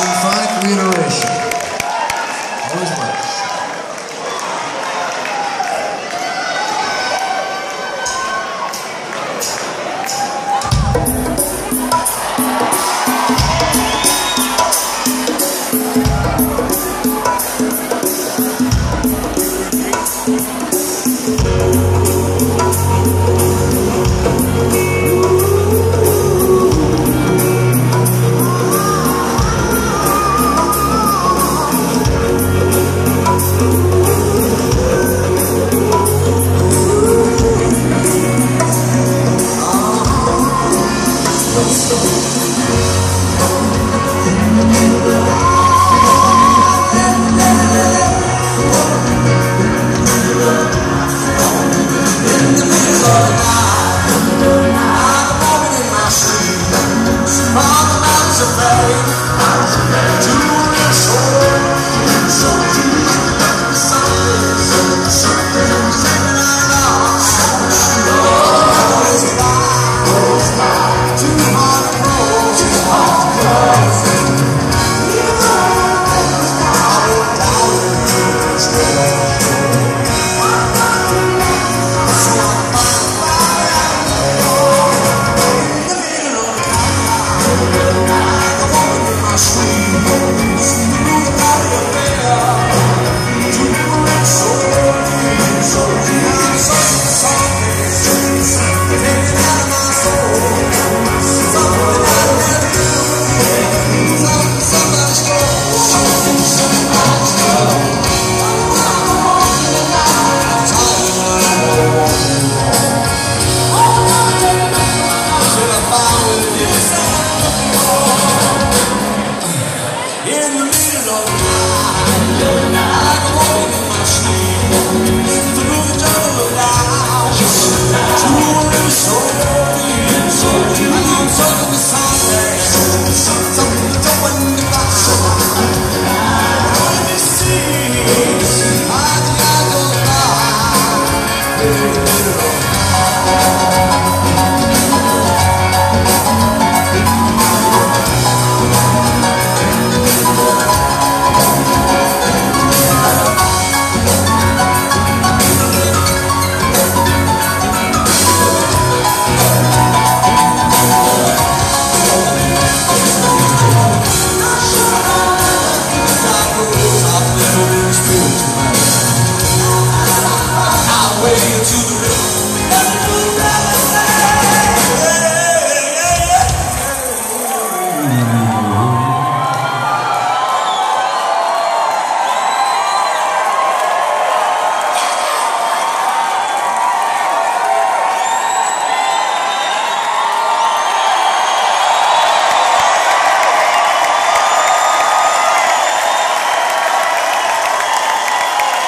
in reiteration. Don't.